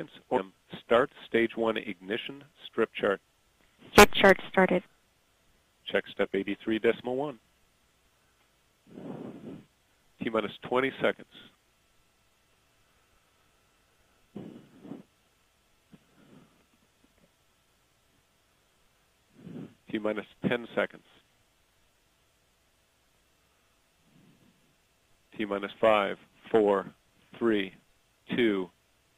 seconds. Or start stage one ignition strip chart. Strip chart started. Check step 83 decimal one. T minus 20 seconds. T minus 10 seconds. T minus 5, 4, 3, 2,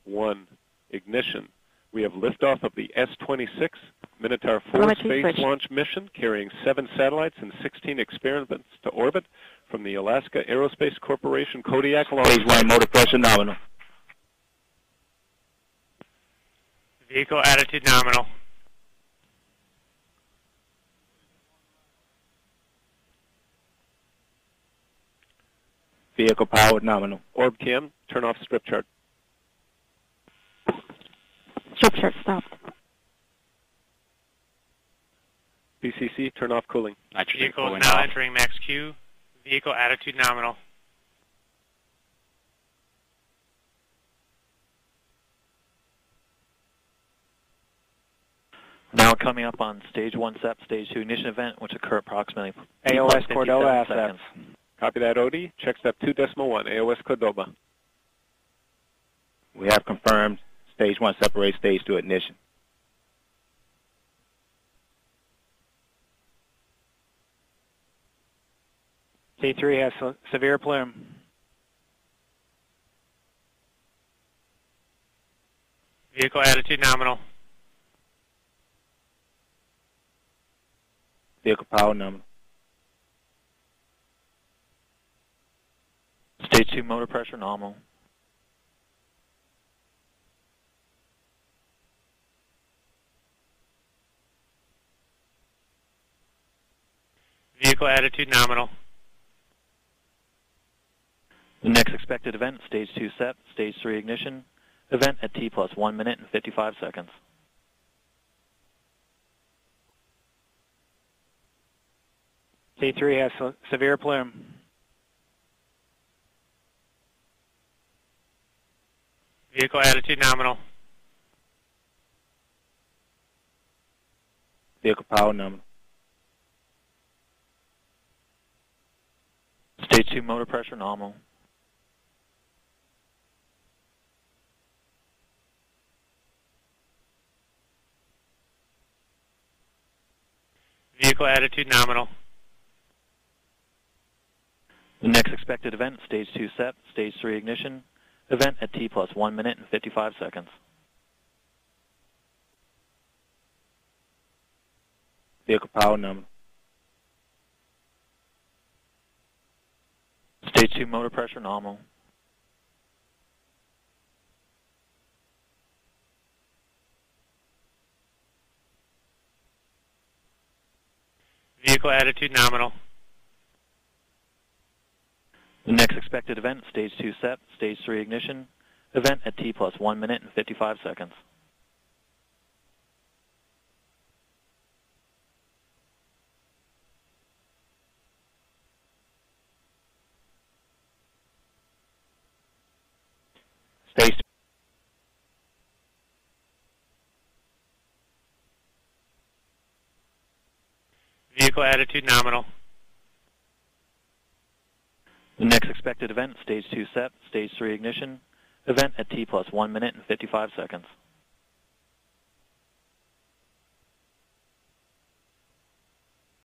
1. Ignition. We have liftoff of the S-26 Minotaur 4 space switch. launch mission carrying seven satellites and 16 experiments to orbit from the Alaska Aerospace Corporation Kodiak launch. Stage one motor pressure nominal. Vehicle attitude nominal. Vehicle powered nominal. Orb cam, turn off strip chart. Strip chart stopped. BCC, turn off cooling. Nitrogen Vehicle cooling is now off. entering max Q. Vehicle attitude nominal. Now coming up on stage one SEP, stage two ignition event, which occur approximately AOS 57 Cordova seconds. Copy that, OD. Check step 2 decimal 1, AOS Cordova. We have confirmed stage one separates stage two ignition. T3 has se- severe plume. Vehicle attitude nominal. Vehicle powered nominal. Stage two motor pressure nominal. Vehicle attitude nominal. The next expected event, stage two SEP, stage three ignition event at T plus one minute and 55 seconds. T3 has se- severe plume. Vehicle attitude nominal. Vehicle power nominal. Stage two motor pressure nominal. Vehicle attitude nominal. The next expected event, stage two SEP, stage three ignition event at T plus one minute and 55 seconds. Vehicle powered nominal. Stage two motor pressure nominal. Vehicle attitude nominal. The next expected event, stage two SEP, stage three ignition event at T plus one minute and 55 seconds. Stage Vehicle attitude nominal. The next expected event, stage two SEP, stage three ignition event at T plus one minute and 55 seconds.